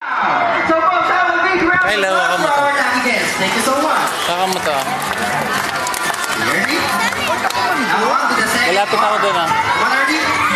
So, folks, have a big round Hello, of applause for our Naki guests. Thank you so much. Saka mo to. Ready? Now, on to the second Malapit ah. What are these?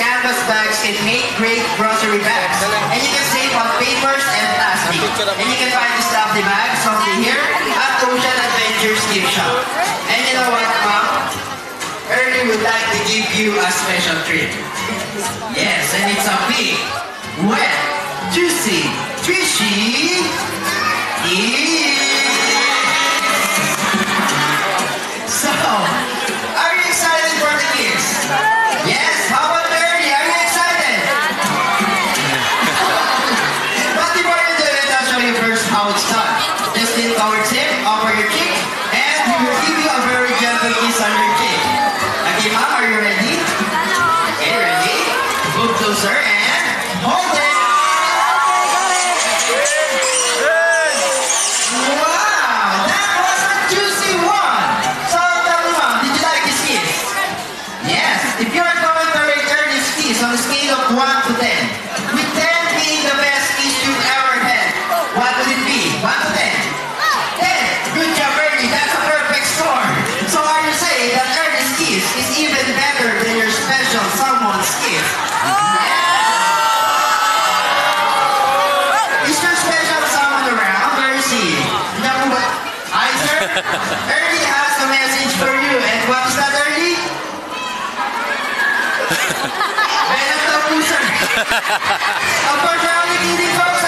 canvas bags and make great grocery bags. And you can save on papers and plastic. And you can find the stuffy bags from here at Ocean Adventures Gift Shop. And you know what, Mom? Ernie would like to give you a special treat. Yes, and it's a big, wet, juicy, fishy... Yeah. Upper Crowley TV first.